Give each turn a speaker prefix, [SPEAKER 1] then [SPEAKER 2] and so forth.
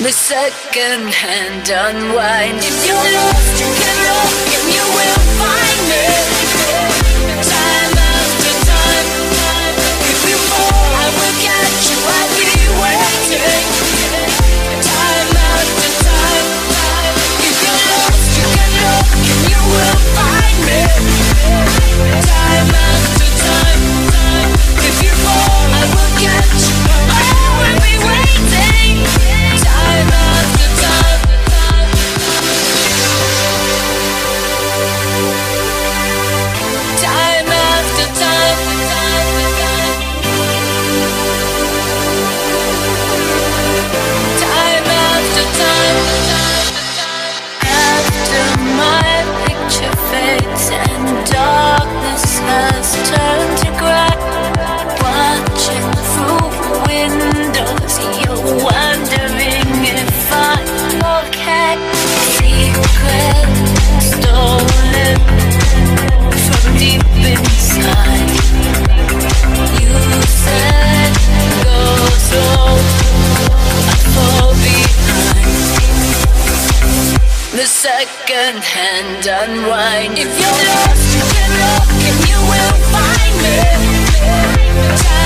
[SPEAKER 1] The second hand unwind. If you're lost, you can second hand unwind. If you're lost, you can look and you will find me.